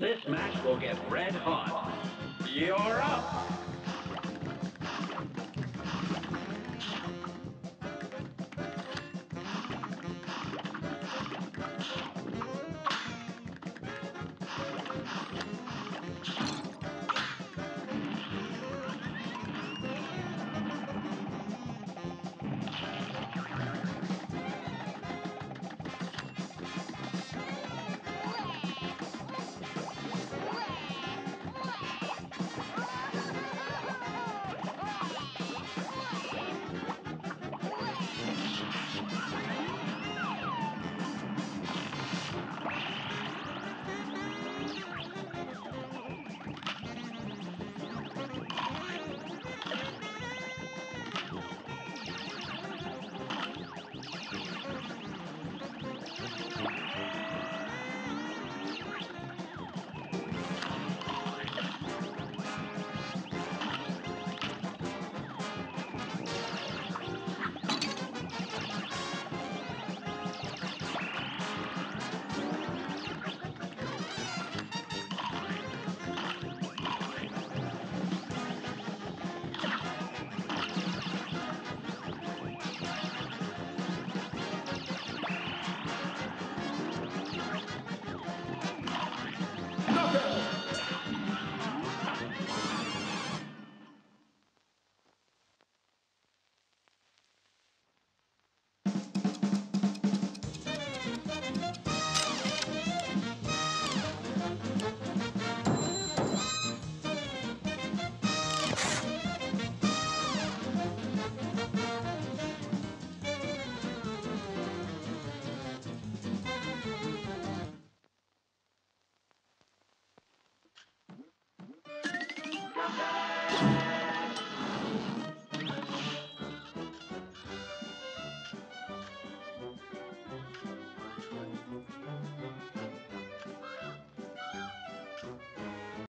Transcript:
This match will get red hot. You're up!